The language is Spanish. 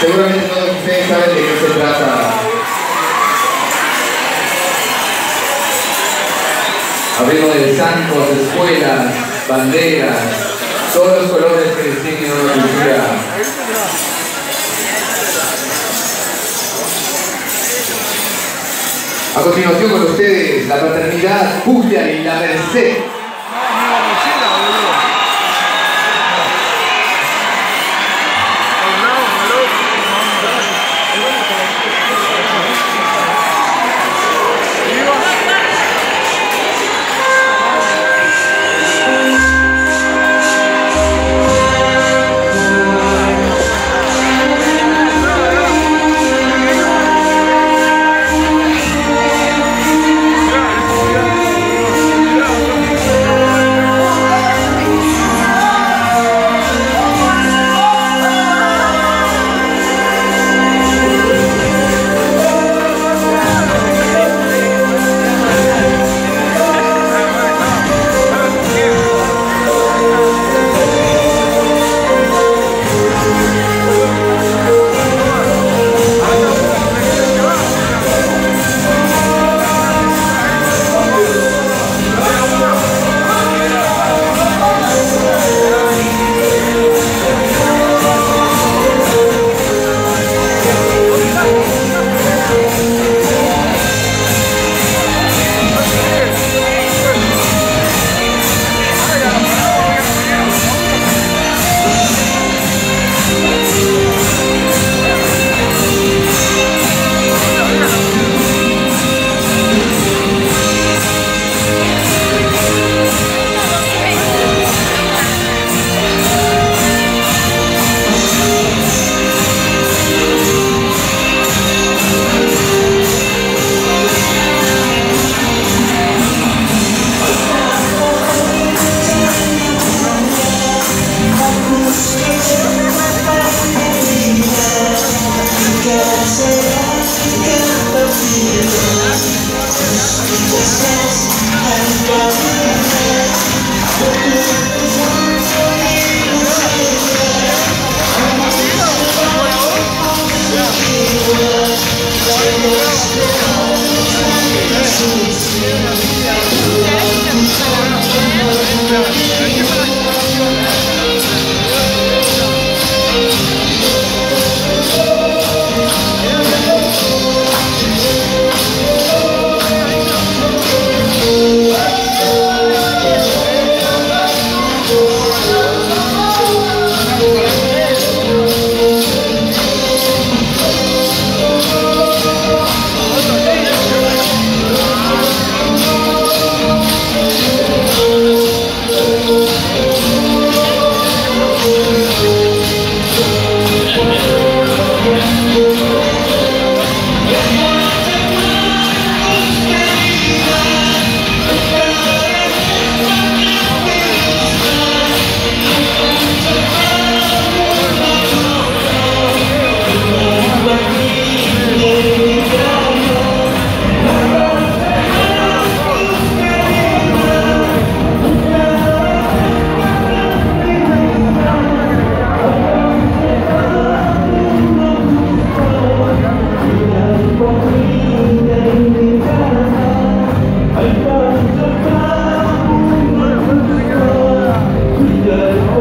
Seguramente todos ustedes saben de qué se trata. Abrimos de zancos, escuelas, banderas, todos los colores que distinguen una cultura. A continuación con ustedes, la fraternidad Julia y la Merced. 네.